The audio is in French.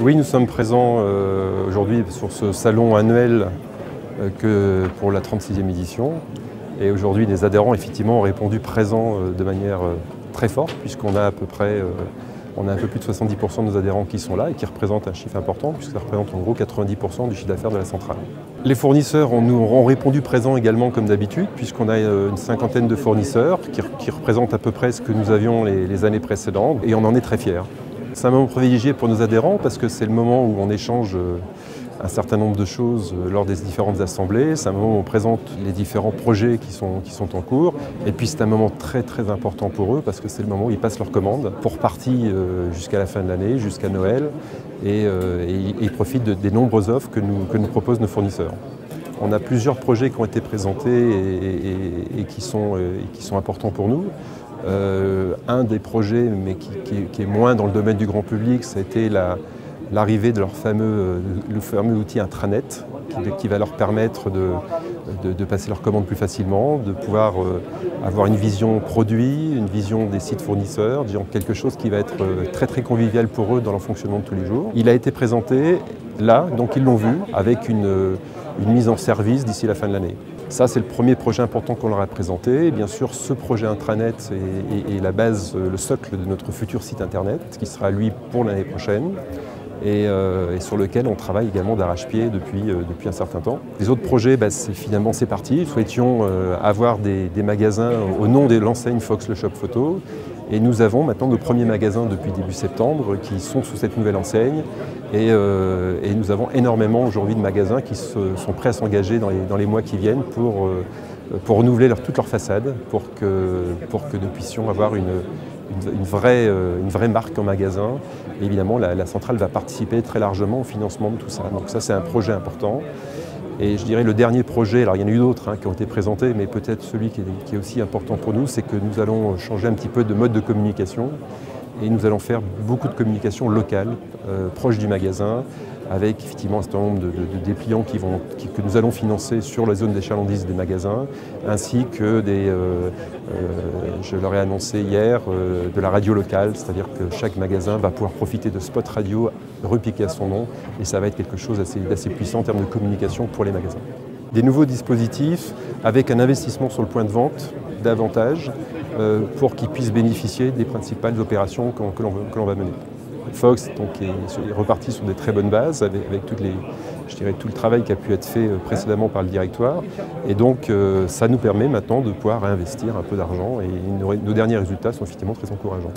Oui, nous sommes présents euh, aujourd'hui sur ce salon annuel euh, que pour la 36e édition. Et aujourd'hui, les adhérents effectivement ont répondu présents euh, de manière très forte, puisqu'on a à peu près on a un peu plus de 70% de nos adhérents qui sont là et qui représentent un chiffre important, puisque ça représente en gros 90% du chiffre d'affaires de la centrale. Les fournisseurs ont, nous, répondu présents également comme d'habitude, puisqu'on a une cinquantaine de fournisseurs qui, représentent à peu près ce que nous avions les, les années précédentes, et on en est très fiers. C'est un moment privilégié pour nos adhérents parce que c'est le moment où on échange euh, un certain nombre de choses euh, lors des différentes assemblées. C'est un moment où on présente les différents projets qui sont, qui sont en cours. Et puis c'est un moment très très important pour eux parce que c'est le moment où ils passent leurs commandes pour partie euh, jusqu'à la fin de l'année, jusqu'à Noël. Et, ils profitent des nombreuses offres que nous, que nous proposent nos fournisseurs. On a plusieurs projets qui ont été présentés et, qui, sont, et qui sont importants pour nous. Euh, un des projets, mais qui, est moins dans le domaine du grand public, ça a été l'arrivée de leur fameux, euh, outil intranet, qui, va leur permettre de, passer leurs commandes plus facilement, de pouvoir euh, avoir une vision produit, une vision des sites fournisseurs, disons quelque chose qui va être très très convivial pour eux dans leur fonctionnement de tous les jours. Il a été présenté là, donc ils l'ont vu, avec une mise en service d'ici la fin de l'année. Ça, c'est le premier projet important qu'on leur a présenté. bien sûr, ce projet intranet est, la base, le socle de notre futur site internet, qui sera lui pour l'année prochaine. Et, euh, sur lequel on travaille également d'arrache-pied depuis, euh, depuis un certain temps. Les autres projets, bah, finalement c'est parti. Nous souhaitions euh, avoir des, magasins au nom de l'enseigne Fox Le Shop Photo et nous avons maintenant nos premiers magasins depuis début septembre qui sont sous cette nouvelle enseigne. Et, euh, nous avons énormément aujourd'hui de magasins qui sont prêts à s'engager dans les, mois qui viennent pour, euh, pour renouveler leur, toute leur façade, pour que, nous puissions avoir une, vraie, euh, une vraie marque en magasin. Et évidemment, la centrale va participer très largement au financement de tout ça. Donc ça, c'est un projet important. Et je dirais le dernier projet, alors il y en a eu d'autres hein, qui ont été présentés, mais peut-être celui qui est, aussi important pour nous, c'est que nous allons changer un petit peu de mode de communication et nous allons faire beaucoup de communication locale, euh, proche du magasin, avec effectivement un certain nombre de, dépliants qui vont, que nous allons financer sur la zone des chalandises des magasins, ainsi que des, euh, euh, je leur ai annoncé hier, de la radio locale, c'est-à-dire que chaque magasin va pouvoir profiter de spots radio repiqués à son nom, et ça va être quelque chose d'assez puissant en termes de communication pour les magasins. Des nouveaux dispositifs avec un investissement sur le point de vente davantage pour qu'ils puissent bénéficier des principales opérations que l'on va mener. Fox donc, est, reparti sur des très bonnes bases avec, tout le travail qui a pu être fait euh, précédemment par le directoire. Et donc euh, ça nous permet maintenant de pouvoir réinvestir un peu d'argent et nos derniers résultats sont effectivement très encourageants.